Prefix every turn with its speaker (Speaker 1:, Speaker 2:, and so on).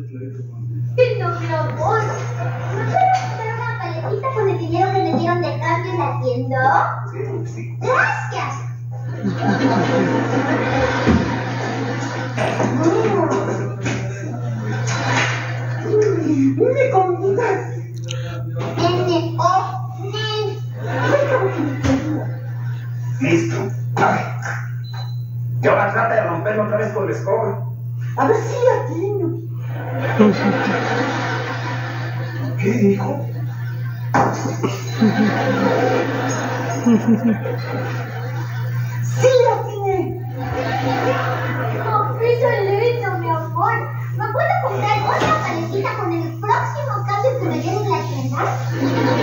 Speaker 1: No, no voy. ¿No puedo comprar una paletita con el dinero que me dieron de cambio en la tienda?
Speaker 2: Sí, sí.
Speaker 1: Gracias.
Speaker 3: ¡Me convidas!
Speaker 1: N O N.
Speaker 2: Listo. Ay. Y ahora trata de romperlo otra vez con la escoba.
Speaker 3: A ver si latino. ¿Qué hiciste? ¿Qué hijo? ¡Sí la tiene!
Speaker 1: Confieso el hizo, mi amor. ¿Me puedo comprar otra parecita con el próximo cambio que me dé en la?